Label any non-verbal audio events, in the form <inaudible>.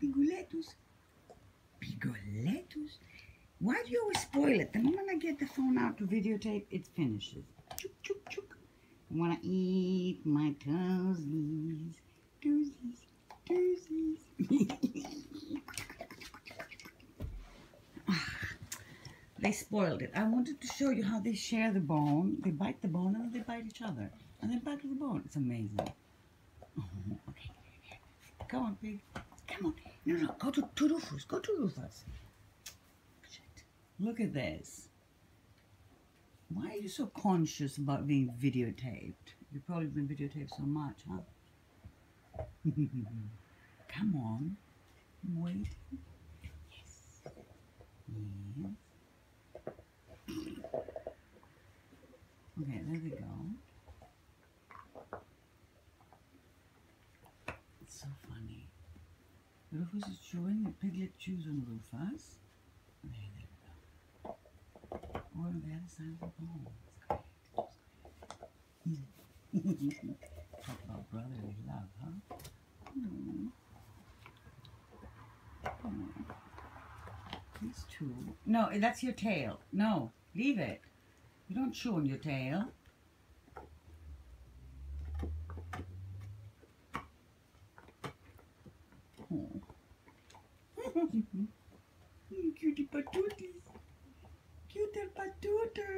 Pigoletos. Pigoletos. Why do you always spoil it? The moment I get the phone out to videotape, it finishes. Chook, chook, chook. I want to eat my toesies. Toesies. They spoiled it. I wanted to show you how they share the bone. They bite the bone and they bite each other. And then back to the bone. It's amazing. Oh, okay. Come on, pig. Come on. No, no. Go to, to Rufus. Go to Rufus. Shit. Look at this. Why are you so conscious about being videotaped? You've probably been videotaped so much, huh? <laughs> Come on. I'm waiting. Okay, there we go. It's so funny. Rufus is chewing, the piglet chews on Rufus. Okay, there we go. Or on the other side of the bone. Talk about brotherly love, huh? Mm. Mm. These two. No, that's your tail. No, leave it. You don't on your tail. Oh. <laughs> Cutie patooties. Cutie patooties.